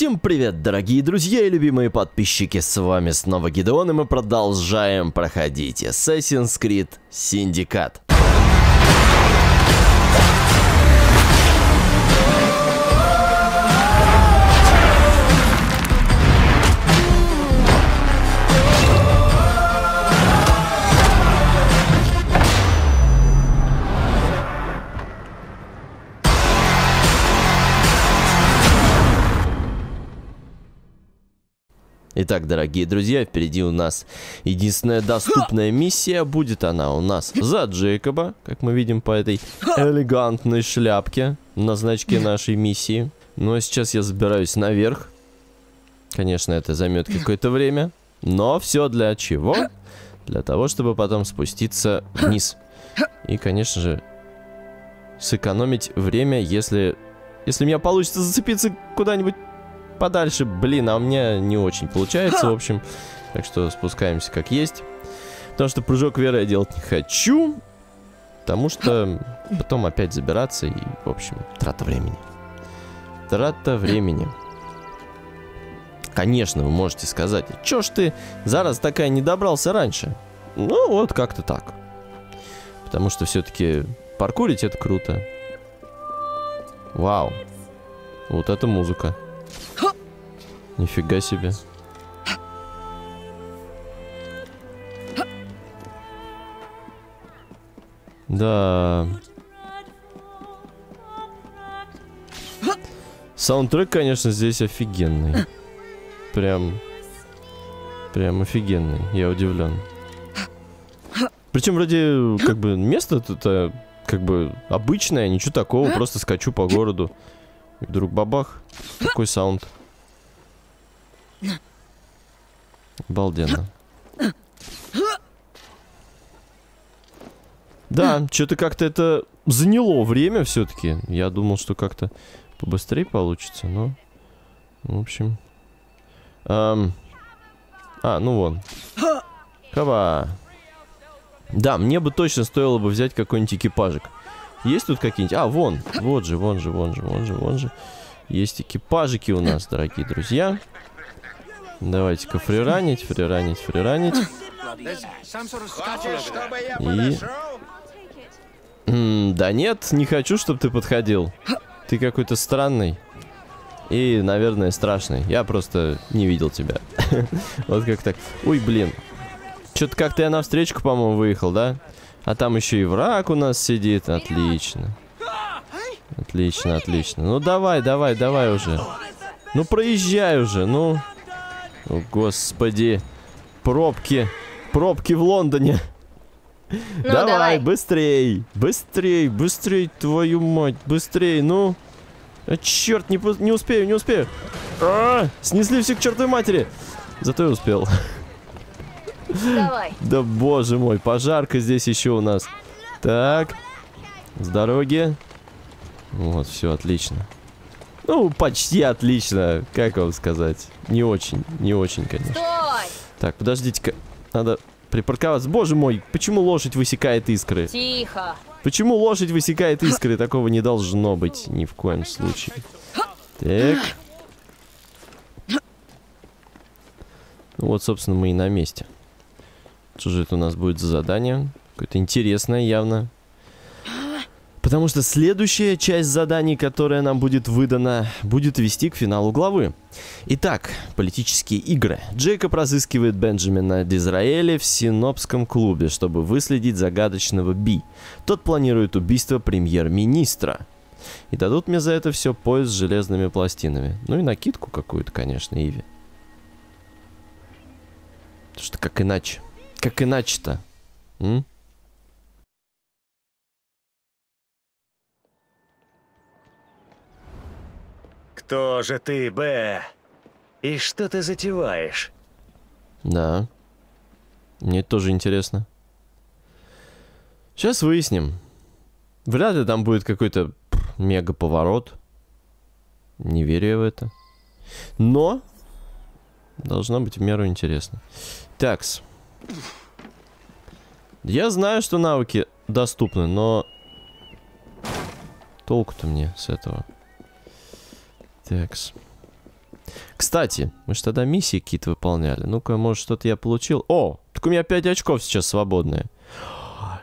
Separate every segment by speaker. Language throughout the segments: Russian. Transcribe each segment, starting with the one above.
Speaker 1: Всем привет, дорогие друзья и любимые подписчики, с вами снова Гидеон, и мы продолжаем проходить Assassin's Creed Syndicate. Итак, дорогие друзья, впереди у нас единственная доступная миссия. Будет она у нас за Джейкоба, как мы видим по этой элегантной шляпке на значке нашей миссии. Ну а сейчас я забираюсь наверх. Конечно, это займет какое-то время. Но все для чего? Для того, чтобы потом спуститься вниз. И, конечно же, сэкономить время, если... Если у меня получится зацепиться куда-нибудь подальше. Блин, а у меня не очень получается, в общем. Так что спускаемся как есть. Потому что прыжок веры я делать не хочу. Потому что потом опять забираться и, в общем, трата времени. Трата времени. Конечно, вы можете сказать, чё ж ты зараз такая не добрался раньше? Ну, вот как-то так. Потому что все-таки паркурить это круто. Вау. Вот это музыка. Нифига себе. Да. Саундтрек, конечно, здесь офигенный. Прям... Прям офигенный. Я удивлен. Причем вроде, как бы, место тут э, как бы обычное, ничего такого, просто скачу по городу. И вдруг бабах, такой саунд. Обалденно. Да, что-то как-то это заняло время все-таки. Я думал, что как-то побыстрее получится, но... В общем... Эм... А, ну вон. Хава. Да, мне бы точно стоило бы взять какой-нибудь экипажик. Есть тут какие-нибудь? А, вон. Вот же, вон же, вон же, вон же, вон же. Есть экипажики у нас, дорогие друзья. Давайте-ка фриранить, фриранить, фриранить. И... М да нет, не хочу, чтобы ты подходил. Ты какой-то странный. И, наверное, страшный. Я просто не видел тебя. вот как так. Ой, блин. Что-то как-то я навстречу, по-моему, выехал, да? А там еще и враг у нас сидит. Отлично. Отлично, отлично. Ну давай, давай, давай уже. Ну проезжай уже, ну. О, господи. Пробки. Пробки в Лондоне. Ну, давай, давай, быстрей. Быстрей, быстрей, твою мать. Быстрей, ну. А, черт, не, не успею, не успею. А, снесли все к чертовой матери. Зато я успел. Давай. Да боже мой, пожарка здесь еще у нас. Так. С дороги. Вот, все, отлично. Ну, почти отлично. Как вам сказать? Не очень, не очень, конечно. Стой! Так, подождите-ка. Надо припарковаться. Боже мой, почему лошадь высекает искры?
Speaker 2: Тихо.
Speaker 1: Почему лошадь высекает искры? Такого не должно быть ни в коем случае. Так. Вот, собственно, мы и на месте. Что же это у нас будет за задание? Какое-то интересное явно. Потому что следующая часть заданий, которая нам будет выдана, будет вести к финалу главы. Итак, политические игры. Джейкоб разыскивает Бенджамина Дизраэля в Синопском клубе, чтобы выследить загадочного Би. Тот планирует убийство премьер-министра. И дадут мне за это все пояс с железными пластинами. Ну и накидку какую-то, конечно, Иви. Потому что как иначе? Как иначе-то? М?
Speaker 3: Кто же ты, Б? И что ты затеваешь?
Speaker 1: Да. Мне тоже интересно. Сейчас выясним. Вряд ли там будет какой-то мега поворот. Не верю я в это. Но должно быть в меру интересно. Такс. Я знаю, что навыки доступны, но толку-то мне с этого. Такс. Кстати, мы же тогда миссии какие-то выполняли. Ну-ка, может, что-то я получил. О, так у меня 5 очков сейчас свободные.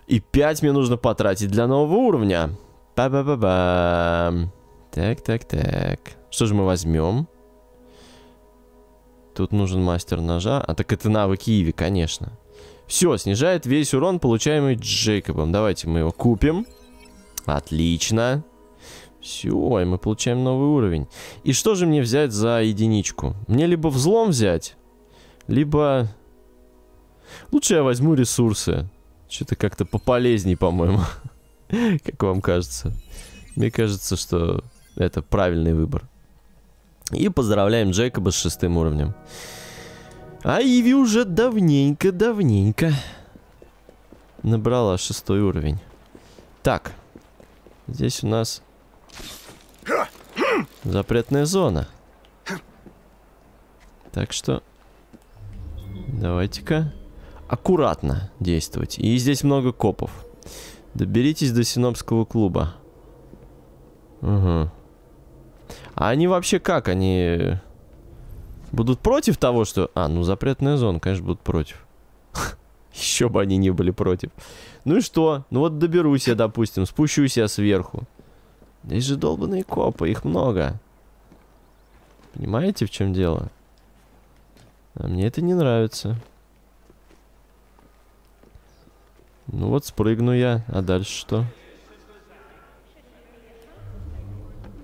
Speaker 1: И 5 мне нужно потратить для нового уровня. Ба-ба-ба-бам. Так, так, так. Что же мы возьмем? Тут нужен мастер ножа. А так это навыки Иви, конечно. Все, снижает весь урон, получаемый Джейкобом. Давайте мы его купим. Отлично. Все, и мы получаем новый уровень. И что же мне взять за единичку? Мне либо взлом взять, либо... Лучше я возьму ресурсы. Что-то как-то пополезней, по-моему. Как вам кажется? Мне кажется, что это правильный выбор. И поздравляем Джейкоба с шестым уровнем. А Иви уже давненько-давненько набрала шестой уровень. Так, здесь у нас запретная зона. Так что давайте-ка аккуратно действовать. И здесь много копов. Доберитесь до Синопского клуба. Угу. А они вообще как? Они будут против того, что... А, ну запретная зона, конечно, будут против. Еще бы они не были против. Ну и что? Ну вот доберусь я, допустим, спущусь я сверху. Здесь же долбанные копы, их много. Понимаете, в чем дело? А мне это не нравится. Ну вот спрыгну я, а дальше что?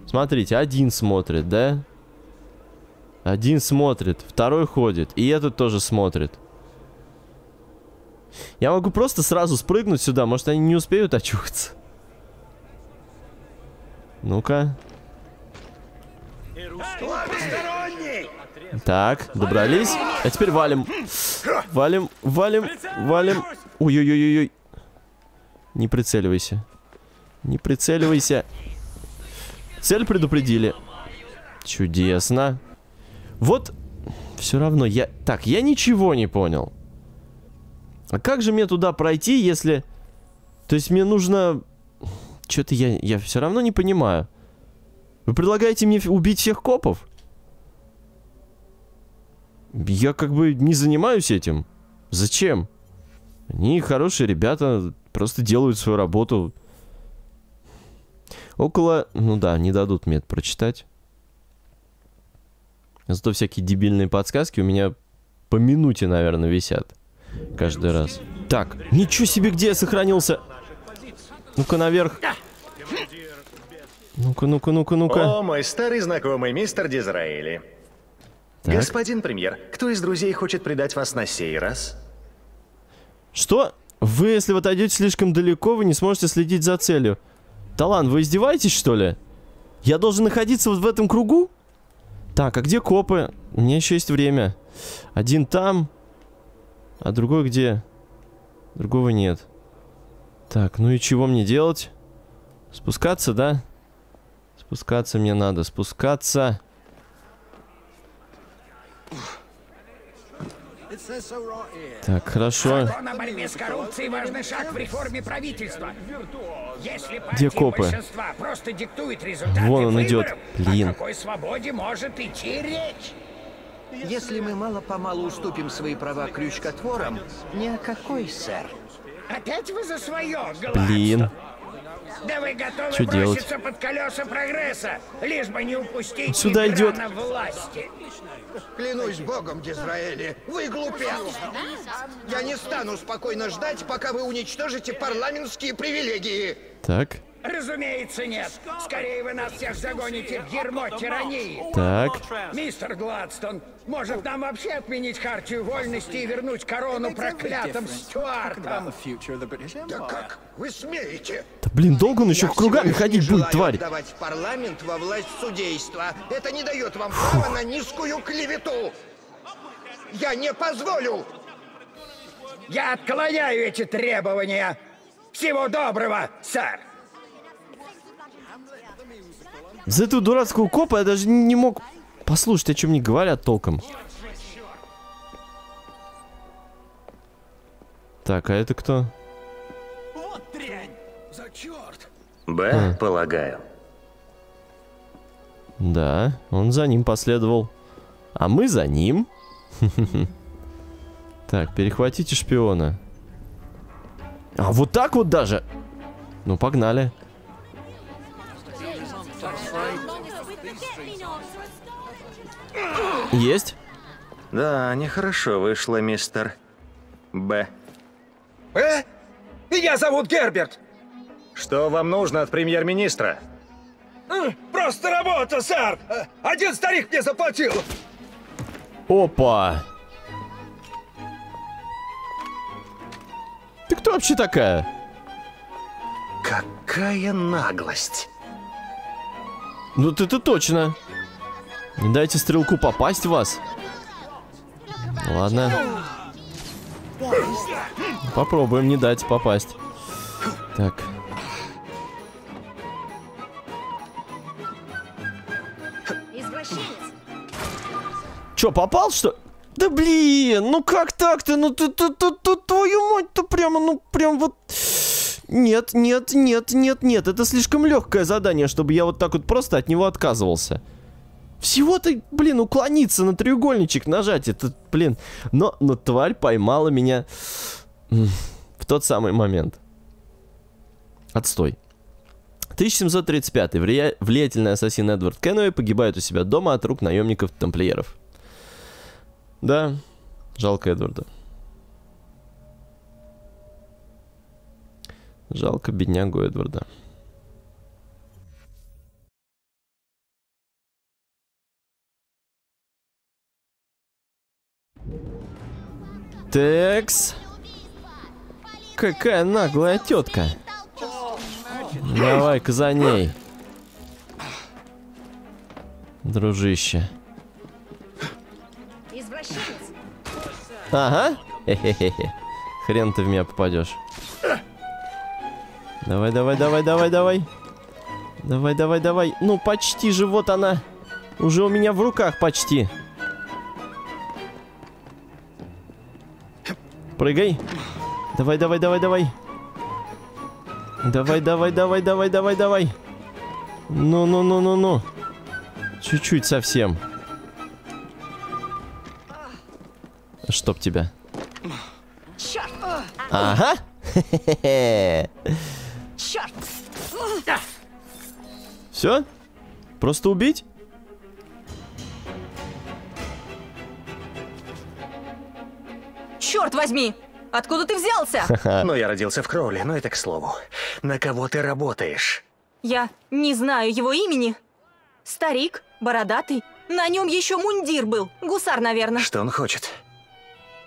Speaker 1: Смотрите, один смотрит, да? Один смотрит, второй ходит, и этот тоже смотрит. Я могу просто сразу спрыгнуть сюда, может они не успеют очухаться. Ну-ка. Так, добрались. А теперь валим. Валим, валим, валим. Ой-ой-ой-ой. Не прицеливайся. Не прицеливайся. Цель предупредили. Чудесно. Вот, все равно я... Так, я ничего не понял. А как же мне туда пройти, если... То есть мне нужно... Что-то я, я все равно не понимаю. Вы предлагаете мне убить всех копов? Я как бы не занимаюсь этим. Зачем? Они хорошие ребята, просто делают свою работу. Около... Ну да, не дадут мне это прочитать. Зато всякие дебильные подсказки у меня по минуте, наверное, висят. Каждый раз. Так, ничего себе, где я сохранился? Ну-ка наверх. Ну-ка, ну-ка, ну-ка, ну-ка.
Speaker 3: О, мой старый знакомый мистер Дизраэли.
Speaker 1: Так.
Speaker 3: Господин премьер, кто из друзей хочет предать вас на сей раз?
Speaker 1: Что? Вы, если вы отойдете слишком далеко, вы не сможете следить за целью. Талан, вы издеваетесь, что ли? Я должен находиться вот в этом кругу? Так, а где копы? У меня еще есть время. Один там, а другой где? Другого нет. Так, ну и чего мне делать? Спускаться, да? Спускаться мне надо, спускаться. Так, хорошо. Где копы? Вон он идет. Блин.
Speaker 2: о какой свободе может идти речь?
Speaker 4: Если мы мало-помалу уступим свои права крючкотворам, ни о какой, сэр.
Speaker 2: Опять вы за свое, Глад?
Speaker 1: Блин.
Speaker 2: Да вы готовы
Speaker 1: Чё делать?
Speaker 2: броситься под колеса прогресса, лишь бы не упустить
Speaker 1: Сюда идет.
Speaker 2: власти.
Speaker 4: Клянусь богом, Дизраэли, вы глупец! Я не стану спокойно ждать, пока вы уничтожите парламентские привилегии.
Speaker 1: Так,
Speaker 2: Разумеется, нет. Скорее вы нас всех загоните в дерьмо тирании.
Speaker 1: так.
Speaker 2: Мистер Гладстон, может нам вообще отменить хартию вольности и вернуть корону проклятым Стюартам?
Speaker 4: Да как вы смеете?
Speaker 1: Да блин, долго он еще
Speaker 4: Я
Speaker 1: кругами ходить будет, тварь.
Speaker 4: отдавать парламент во власть судейства. Это не дает вам права на низкую клевету. Я не позволю!
Speaker 2: Я отклоняю эти требования. Всего доброго, сэр.
Speaker 1: За этого дурацкого копа я даже не мог послушать, о чем мне говорят толком. Так, а это кто?
Speaker 3: Б,
Speaker 1: А.
Speaker 3: полагаю.
Speaker 1: Да, он за ним последовал. А мы за ним. Так, перехватите шпиона. А вот так вот даже. Ну, погнали. Есть?
Speaker 3: Да, нехорошо вышло, мистер Б.
Speaker 4: Э? Меня зовут Герберт.
Speaker 3: Что вам нужно от премьер-министра?
Speaker 4: Э, Просто работа, сэр. Э, Один старик мне заплатил.
Speaker 1: Опа! Ты кто вообще такая?
Speaker 3: Какая наглость!
Speaker 1: Ну ты-то точно. Не дайте стрелку попасть в вас. Ладно. Попробуем не дать попасть. Так. Чё, попал, что? Да блин, ну как так-то? Ну ты, ты, ты, ты, твою мать-то прямо, ну прям вот... Нет, нет, нет, нет, нет, это слишком легкое задание, чтобы я вот так вот просто от него отказывался. Всего-то, блин, уклониться на треугольничек нажать, это, блин. Но, но тварь поймала меня в тот самый момент. Отстой. 1735. Влия... Влиятельный ассасин Эдвард Кеннеуи погибает у себя дома от рук наемников-тамплиеров. Да, жалко Эдварда. Жалко беднягу Эдварда. Текс. Какая наглая тетка. Давай-ка за ней. Дружище. Ага. Хрен ты в меня попадешь. Давай, давай, давай, давай, давай. Давай, давай, давай. Ну, почти же вот она. Уже у меня в руках почти. Прыгай. Давай, давай, давай, давай. Давай, давай, давай, давай, давай, давай. Ну, ну, ну, ну, ну. Чуть-чуть совсем. Чтоб тебя.
Speaker 5: Черт!
Speaker 1: Ага.
Speaker 5: Черт!
Speaker 1: Все? Просто убить?
Speaker 6: Черт возьми! Откуда ты взялся?
Speaker 3: Ну, я родился в Кроули, но это к слову. На кого ты работаешь?
Speaker 6: Я не знаю его имени. Старик, бородатый. На нем еще мундир был. Гусар, наверное.
Speaker 3: Что он хочет?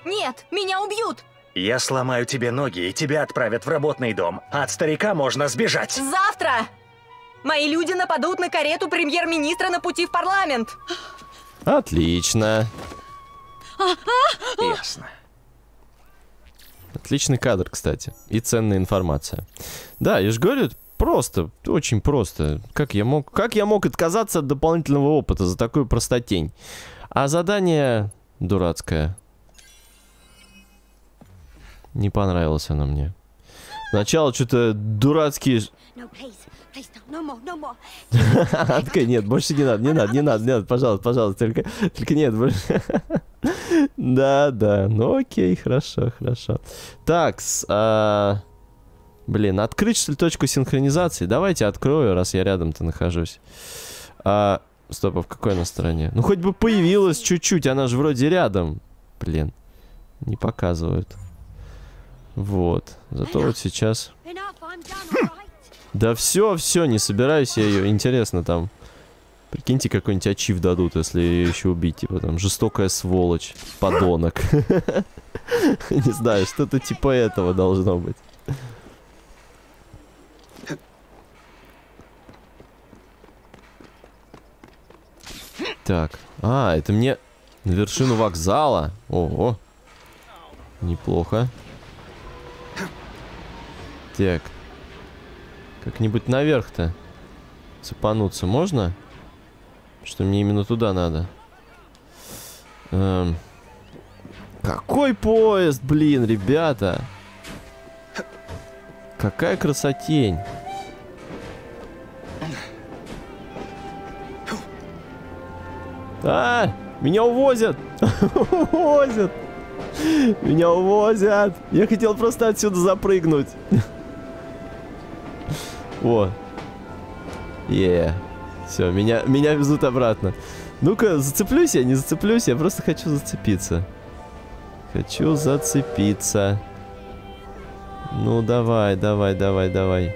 Speaker 6: Нет, меня убьют.
Speaker 3: Я сломаю тебе ноги, и тебя отправят в работный дом. А от старика можно сбежать.
Speaker 6: Завтра! Мои люди нападут на карету премьер-министра на пути в парламент.
Speaker 1: Отлично.
Speaker 3: Ясно.
Speaker 1: Отличный кадр, кстати. И ценная информация. Да, я же говорю, просто, очень просто. Как я мог, как я мог отказаться от дополнительного опыта за такую простотень? А задание дурацкое. Не понравилось оно мне. Сначала что-то дурацкие... Такая, нет, больше не надо, не надо, не надо, не надо, пожалуйста, пожалуйста, только, только нет, больше. Да, да, ну окей, хорошо, хорошо. Так, блин, открыть что ли точку синхронизации? Давайте открою, раз я рядом-то нахожусь. А, стоп, а в какой она стороне? Ну хоть бы появилась чуть-чуть, она же вроде рядом. Блин, не показывают. Вот, зато вот сейчас... Да все, все, не собираюсь я ее. Интересно там. Прикиньте, какой-нибудь ачив дадут, если еще убить. Типа там жестокая сволочь, подонок. Не знаю, что-то типа этого должно быть. Так, а, это мне на вершину вокзала. Ого. Неплохо. Так, как-нибудь наверх-то цепануться можно? Что мне именно туда надо? Эм. Какой поезд, блин, ребята? Какая красотень. А! Меня увозят! увозят! Меня увозят! Я хотел просто отсюда запрыгнуть. О. Е. Все, меня, меня везут обратно. Ну-ка, зацеплюсь я, не зацеплюсь, я просто хочу зацепиться. Хочу зацепиться. Ну, давай, давай, давай, давай.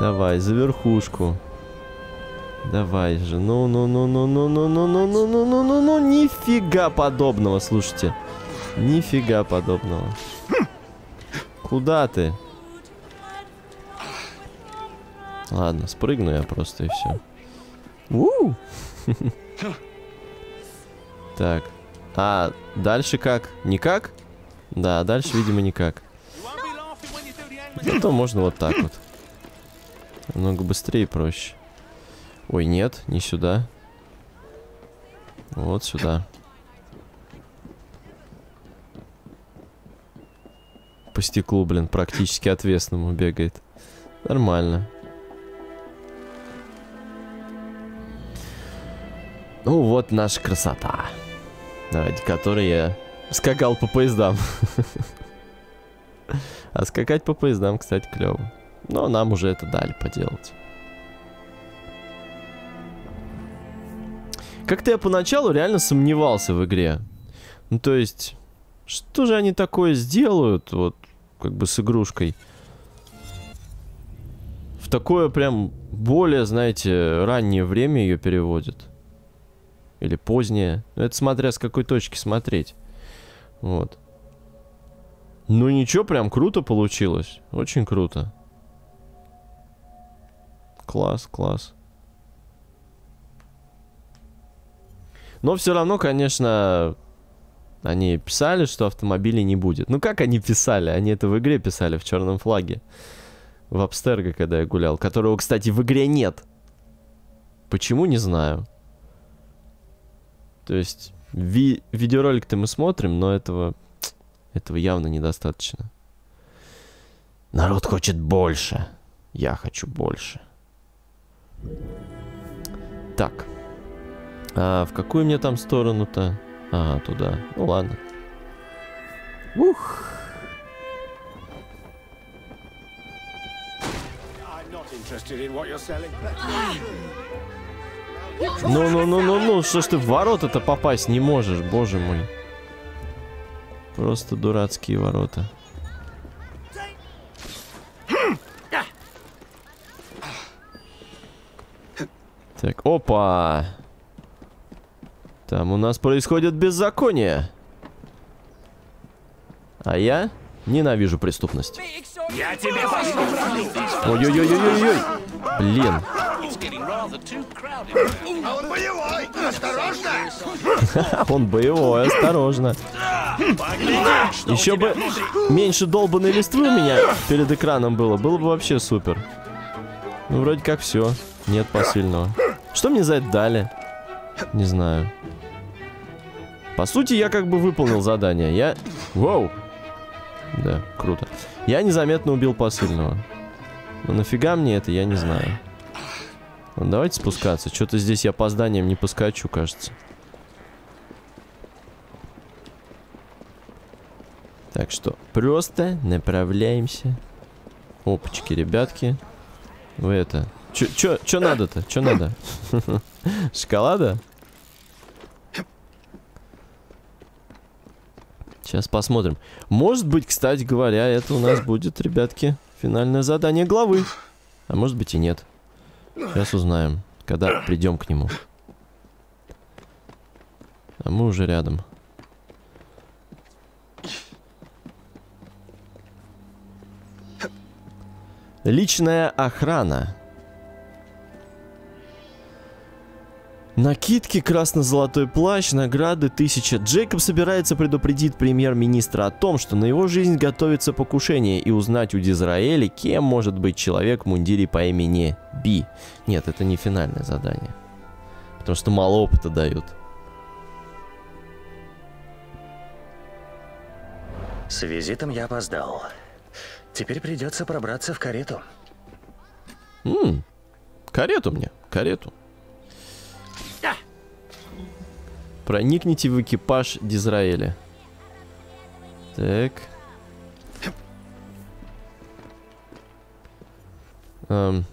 Speaker 1: Давай, за верхушку. Давай же. Ну, ну, ну, ну, ну, ну, ну, ну, ну, ну, ну, ну, ну, нифига подобного, слушайте. Нифига подобного. Куда ты? Ладно, спрыгну я просто и все. У! Так. А, дальше как? Никак? Да, дальше, видимо, никак. Ну, то можно вот так вот. Намного быстрее и проще. Ой, нет, не сюда. Вот сюда. По стеклу, блин, практически отвесному бегает. Нормально. Ну вот наша красота. Ради которой я скакал по поездам. А скакать по поездам, кстати, клево. Но нам уже это дали поделать. Как-то я поначалу реально сомневался в игре. Ну, то есть, что же они такое сделают, вот, как бы с игрушкой? В такое прям более, знаете, раннее время ее переводят. Или позднее. Это смотря с какой точки смотреть. Вот. Ну ничего, прям круто получилось. Очень круто. Класс, класс. Но все равно, конечно, они писали, что автомобилей не будет. Ну как они писали? Они это в игре писали, в черном флаге. В Абстерго, когда я гулял. Которого, кстати, в игре нет. Почему, не знаю. То есть, ви видеоролик-то мы смотрим, но этого этого явно недостаточно. Народ хочет больше. Я хочу больше. Так. А в какую мне там сторону-то? А, туда. Ну ладно. Ух. Ну-ну-ну-ну-ну, что ж ты в ворота-то попасть не можешь, боже мой. Просто дурацкие ворота. Так, опа! Там у нас происходит беззаконие. А я ненавижу преступность.
Speaker 3: Я тебе
Speaker 1: Ой-ой-ой-ой-ой! Блин.
Speaker 4: А он боевой! Осторожно!
Speaker 1: Он боевой, осторожно. Еще бы меньше долбанной листвы у меня перед экраном было. Было бы вообще супер. Ну, вроде как все. Нет посыльного. Что мне за это дали? Не знаю. По сути, я как бы выполнил задание. Я... Воу! Да, круто. Я незаметно убил посыльного. Но нафига мне это, я не знаю. Ну, давайте спускаться. Что-то здесь я опозданием не поскочу, кажется. Так что просто направляемся. Опачки, ребятки. Вы это... Чё, чё, чё надо-то? Чё надо? Шоколада? Сейчас посмотрим. Может быть, кстати говоря, это у нас будет, ребятки, финальное задание главы. А может быть и нет. Сейчас узнаем, когда придем к нему. А мы уже рядом. Личная охрана. Накидки, красно-золотой плащ, награды, тысяча. Джейкоб собирается предупредить премьер-министра о том, что на его жизнь готовится покушение и узнать у Дизраэля, кем может быть человек в мундире по имени Би. Нет, это не финальное задание. Потому что мало опыта дают.
Speaker 3: С визитом я опоздал. Теперь придется пробраться в карету.
Speaker 1: М карету мне, карету. Проникните в экипаж Дизраэля. Так. Эм.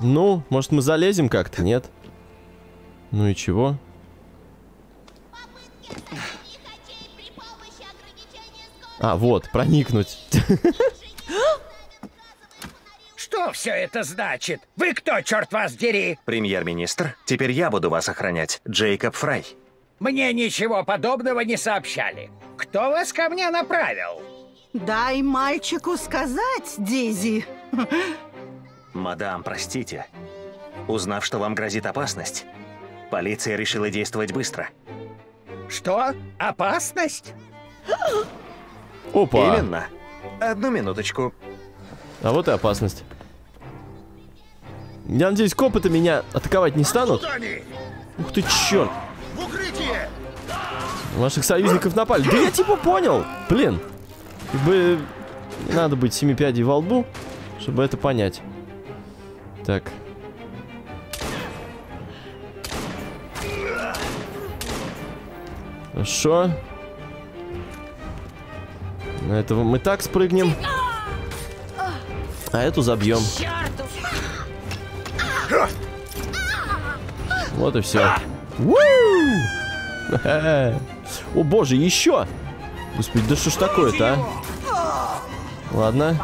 Speaker 1: Ну, может мы залезем как-то, нет? Ну и чего? А, вот, проникнуть.
Speaker 2: Что все это значит? Вы кто, черт вас дери?
Speaker 3: Премьер-министр, теперь я буду вас охранять. Джейкоб Фрай.
Speaker 2: Мне ничего подобного не сообщали. Кто вас ко мне направил?
Speaker 7: Дай мальчику сказать, Дизи.
Speaker 3: Мадам, простите. Узнав, что вам грозит опасность, полиция решила действовать быстро.
Speaker 2: Что? Опасность?
Speaker 1: Опа.
Speaker 3: Именно. Одну минуточку.
Speaker 1: А вот и опасность. Я надеюсь, копыта меня атаковать не станут. Ух ты, черт.
Speaker 4: В укрытие!
Speaker 1: Ваших союзников напали. Да я типа понял. Блин. Как бы надо быть семи пядей во лбу, чтобы это понять. Так. Хорошо. На этого мы так спрыгнем. А эту забьем. Вот и все. О боже, еще! Господи, да что ж такое-то, а? Ладно.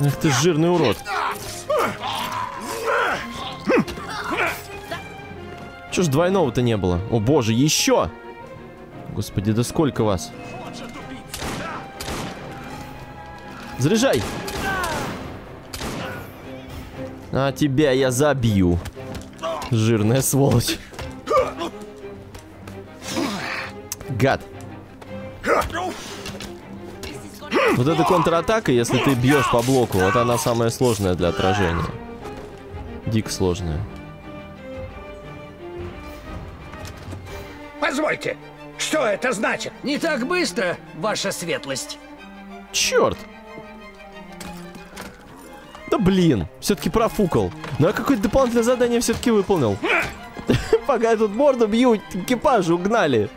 Speaker 1: Ах ты жирный урод. Че ж двойного-то не было? О боже, еще! Господи, да сколько вас? Заряжай! А тебя я забью. Жирная сволочь. Гад. Вот эта контратака, если ты бьешь по блоку, вот она самая сложная для отражения. Дико сложная.
Speaker 2: Позвольте, что это значит?
Speaker 8: Не так быстро, ваша светлость.
Speaker 1: Черт! Да блин, все-таки профукал. Ну я какое-то дополнительное задание все-таки выполнил. Пока я тут морду бью, экипаж угнали.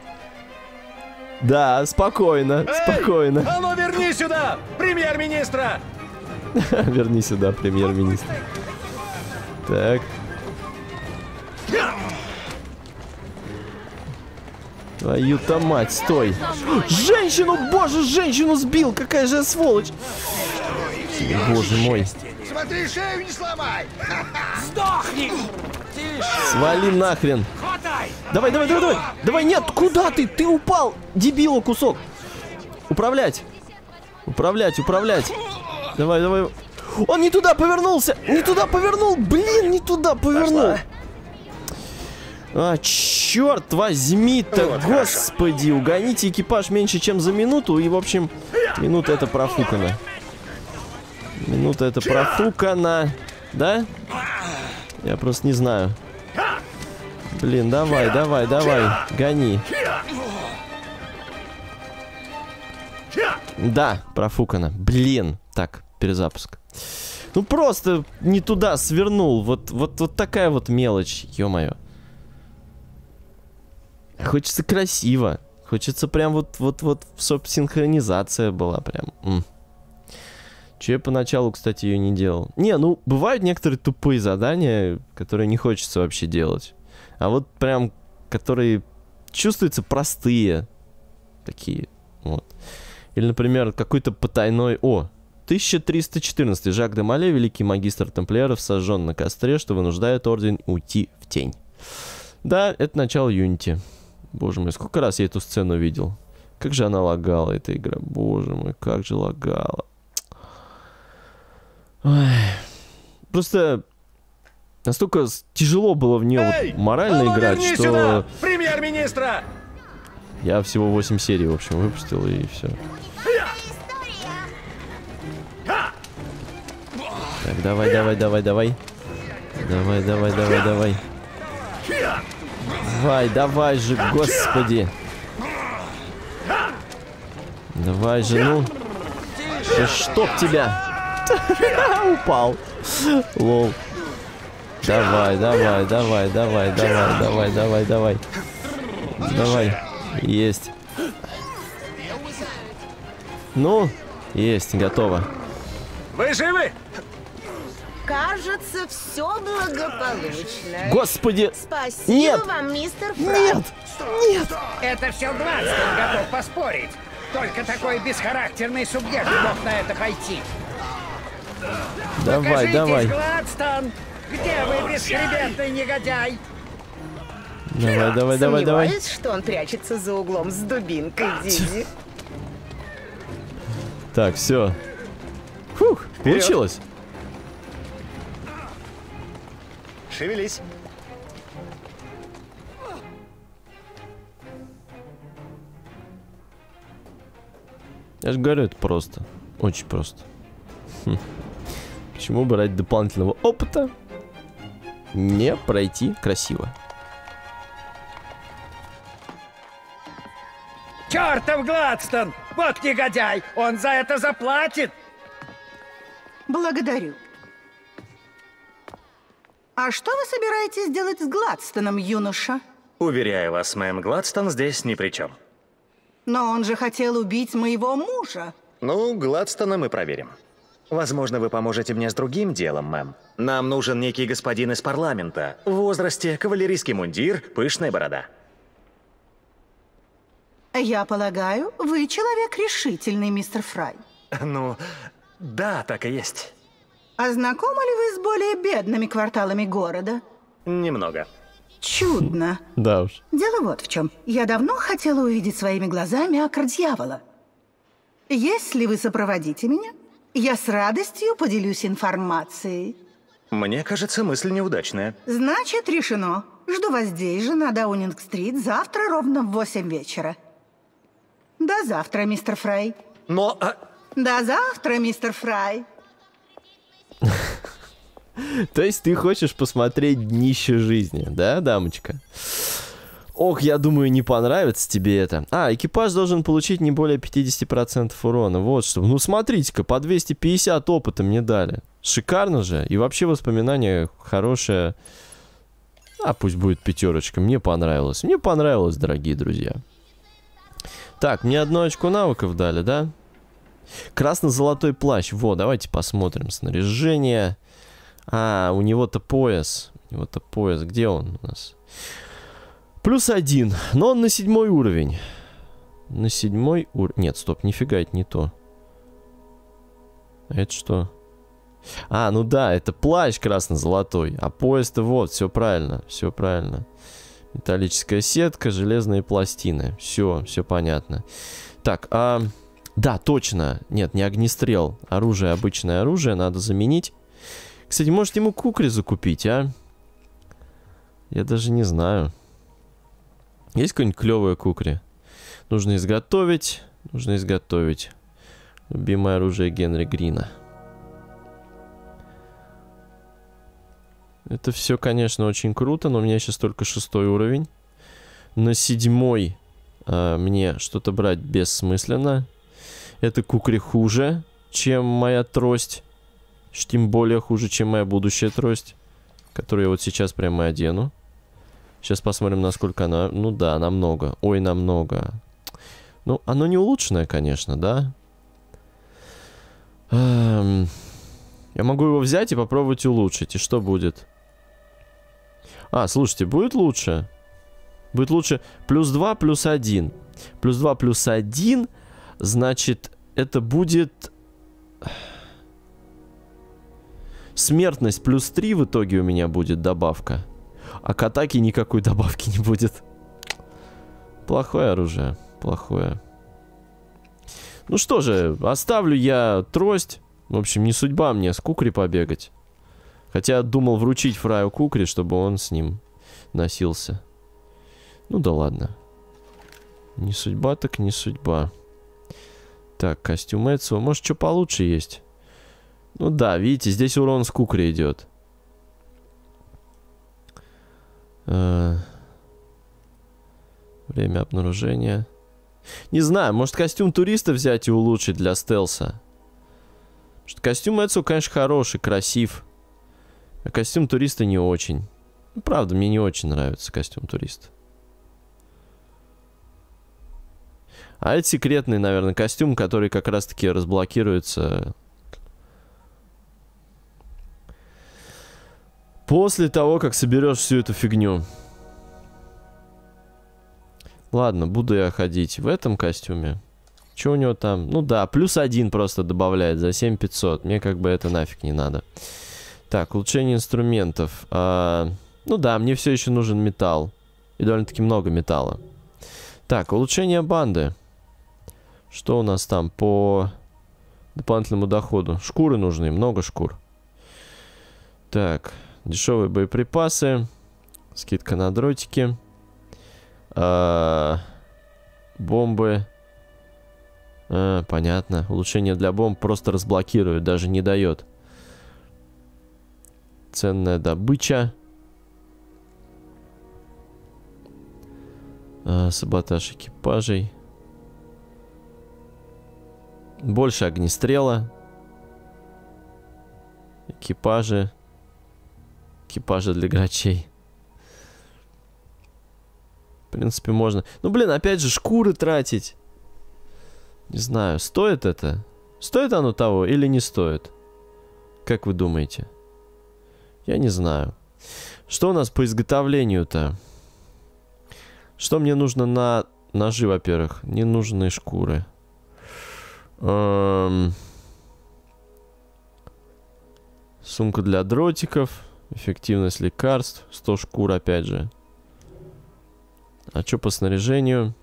Speaker 1: Да, спокойно, спокойно.
Speaker 3: А ну верни сюда, премьер-министра!
Speaker 1: Верни сюда, премьер-министр. Так. Твою-то мать, стой. Женщину, боже, женщину сбил, какая же сволочь. Боже мой.
Speaker 4: Смотри, шею не сломай!
Speaker 8: Сдохни!
Speaker 1: Свали нахрен. Давай, давай, давай, давай. Давай, нет, куда ты? Ты упал, дебила кусок. Управлять. Управлять, управлять. Давай, давай. Он не туда повернулся. Не туда повернул. Блин, не туда повернул. А, черт возьми-то,
Speaker 3: Вот хорошо.
Speaker 1: господи, угоните экипаж меньше, чем за минуту, и, в общем, минута это профукана. Минута это профукана. Да? Я просто не знаю. Блин, давай, давай, давай, гони. Да, профукано. Блин. Так, перезапуск. Ну просто не туда свернул. Вот, вот, вот такая вот мелочь, ё-моё. Хочется красиво. Хочется прям вот, вот, вот, чтоб синхронизация была прям. М. Че я поначалу, кстати, ее не делал. Не, ну, бывают некоторые тупые задания, которые не хочется вообще делать. А вот прям, которые чувствуются простые. Такие, вот. Или, например, какой-то потайной... О, 1314. Жак де Мале, великий магистр тамплиеров, сожжен на костре, что вынуждает орден уйти в тень. Да, это начало Юнити. Боже мой, сколько раз я эту сцену видел. Как же она лагала, эта игра. Боже мой, как же лагала. Ой. Просто настолько тяжело было в нее вот морально
Speaker 3: а ну
Speaker 1: играть, что
Speaker 3: сюда, премьер-министра!
Speaker 1: я всего 8 серий, в общем, выпустил и все. Так, давай, давай, давай, давай. Давай, давай, давай, давай. Давай, давай же, господи. Давай же, ну. Да чтоб тебя. Упал. Лол. Давай, давай, давай, давай, давай, давай, давай, давай. Давай. Есть. Ну, есть, готово.
Speaker 3: Вы живы?
Speaker 7: Кажется, все благополучно.
Speaker 1: Господи!
Speaker 7: Спасибо
Speaker 1: Нет!
Speaker 7: вам, мистер Фрай.
Speaker 1: Нет!
Speaker 2: Это все Гладстон готов поспорить. Только такой бесхарактерный субъект мог на это пойти.
Speaker 1: Давай, давай.
Speaker 2: Гладстон! Где вы, бесхребетный негодяй?
Speaker 1: Давай, давай, давай, давай.
Speaker 7: Сомневаюсь, что он прячется за углом с дубинкой, Дизи.
Speaker 1: Так, все. Фух, получилось.
Speaker 3: Шевелись.
Speaker 1: Я же говорю, это просто. Очень просто. Хм. Почему бы ради дополнительного опыта не пройти красиво?
Speaker 2: Чертов Гладстон! Вот негодяй! Он за это заплатит!
Speaker 7: Благодарю. А что вы собираетесь делать с Гладстоном, юноша?
Speaker 3: Уверяю вас, мэм, Гладстон здесь ни при чем.
Speaker 7: Но он же хотел убить моего мужа.
Speaker 3: Ну, Гладстона мы проверим. Возможно, вы поможете мне с другим делом, мэм. Нам нужен некий господин из парламента. В возрасте, кавалерийский мундир, пышная борода.
Speaker 7: Я полагаю, вы человек решительный, мистер Фрай.
Speaker 3: Ну, да, так и есть.
Speaker 7: А знакомы ли вы с более бедными кварталами города?
Speaker 3: Немного.
Speaker 7: Чудно.
Speaker 1: Да уж.
Speaker 7: Дело вот в чем. Я давно хотела увидеть своими глазами акр дьявола. Если вы сопроводите меня, я с радостью поделюсь информацией.
Speaker 3: Мне кажется, мысль неудачная.
Speaker 7: Значит, решено. Жду вас здесь же, на Даунинг-стрит, завтра ровно в 8 вечера. До завтра, мистер Фрай.
Speaker 3: Но... а,
Speaker 7: До завтра, мистер Фрай.
Speaker 1: То есть ты хочешь посмотреть днище жизни, да, дамочка? Ох, я думаю, не понравится тебе это. А, экипаж должен получить не более 50% урона. Вот что. Ну, смотрите-ка, по 250 опыта мне дали. Шикарно же. И вообще воспоминания хорошее. А, пусть будет пятерочка. Мне понравилось. Мне понравилось, дорогие друзья. Так, мне одно очко навыков дали, да? Красно-золотой плащ. Во, давайте посмотрим. Снаряжение. А, у него-то пояс. У него-то пояс. Где он у нас? Плюс один. Но он на седьмой уровень. На седьмой уровень. Нет, стоп, нифига, это не то. Это что? А, ну да, это плащ красно-золотой. А пояс-то вот, все правильно. Все правильно. Металлическая сетка, железные пластины. Все, все понятно. Так, а... Да, точно. Нет, не огнестрел. Оружие, обычное оружие, надо заменить. Кстати, может ему кукри закупить, а? Я даже не знаю. Есть какое-нибудь клевое кукри? Нужно изготовить. Нужно изготовить. Любимое оружие Генри Грина. Это все, конечно, очень круто, но у меня сейчас только шестой уровень. На седьмой э, мне что-то брать бессмысленно. Это кукри хуже, чем моя трость. Тем более хуже, чем моя будущая трость. Которую я вот сейчас прямо одену. Сейчас посмотрим, насколько она... Ну да, намного. Ой, намного. Ну, оно не улучшенное, конечно, да? Эм... Я могу его взять и попробовать улучшить. И что будет? А, слушайте, будет лучше. Будет лучше плюс 2, плюс 1. Плюс 2, плюс 1. Значит, это будет... Смертность плюс 3 в итоге у меня будет добавка. А к атаке никакой добавки не будет. Плохое оружие. Плохое. Ну что же, оставлю я трость. В общем, не судьба мне с Кукри побегать. Хотя думал вручить Фраю Кукри, чтобы он с ним носился. Ну да ладно. Не судьба, так не судьба. Так, костюм Эцио. Может, что получше есть? Ну да, видите, здесь урон с Кукри идет. Э, Время обнаружения. Не знаю, может костюм туриста взять и улучшить для стелса. Что костюм Эцио, конечно, хороший, красив. А костюм туриста не очень. Ну, правда, мне не очень нравится костюм туриста. А это секретный, наверное, костюм, который как раз-таки разблокируется после того, как соберешь всю эту фигню. Ладно, буду я ходить в этом костюме. Что у него там? Ну да, плюс один просто добавляет за 7500. Мне как бы это нафиг не надо. Так, улучшение инструментов. А, ну да, мне все еще нужен металл. И довольно-таки много металла. Так, улучшение банды. Что у нас там по дополнительному доходу? Шкуры нужны, много шкур. Так, дешевые боеприпасы. Скидка на дротики. А, бомбы. А, понятно. Улучшение для бомб просто разблокирует, даже не дает. Ценная добыча. А, саботаж экипажей. Больше огнестрела. Экипажи. Экипажи для грачей. В принципе, можно. Ну, блин, опять же, шкуры тратить. Не знаю, стоит это? Стоит оно того или не стоит? Как вы думаете? Я не знаю. Что у нас по изготовлению-то? Что мне нужно на ножи, во-первых? Не нужны шкуры. Эм... Сумка для дротиков. Эффективность лекарств. 100 шкур, опять же. А что по снаряжению?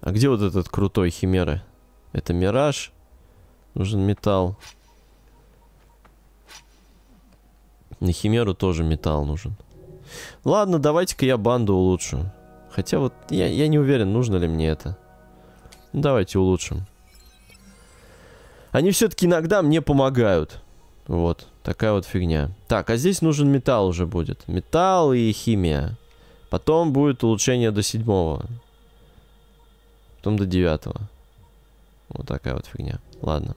Speaker 1: А где вот этот крутой химеры? Это мираж. Нужен металл. На химеру тоже металл нужен. Ладно, давайте-ка я банду улучшу. Хотя вот я, я не уверен, нужно ли мне это. Ну, давайте улучшим. Они все-таки иногда мне помогают. Вот, такая вот фигня. Так, а здесь нужен металл уже будет. Металл и химия. Потом будет улучшение до седьмого. Потом до девятого. Вот такая вот фигня. Ладно.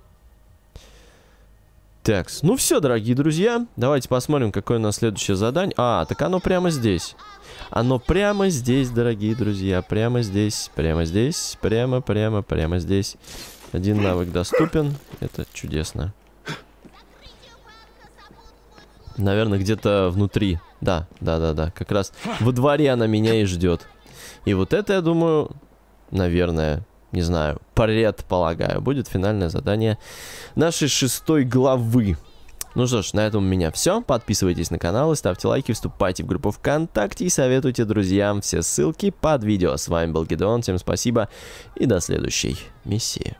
Speaker 1: Так, ну все, дорогие друзья. Давайте посмотрим, какое у нас следующее задание. А, так оно прямо здесь. Оно прямо здесь, дорогие друзья. Прямо здесь, прямо здесь, прямо, прямо, прямо здесь. Один навык доступен. Это чудесно. Наверное, где-то внутри. Да, да, да, да. Как раз во дворе она меня и ждет. И вот это, я думаю, наверное, не знаю, предполагаю, будет финальное задание нашей шестой главы. Ну что ж, на этом у меня все. Подписывайтесь на канал и ставьте лайки, вступайте в группу ВКонтакте и советуйте друзьям все ссылки под видео. С вами был Гедеон, всем спасибо и до следующей миссии.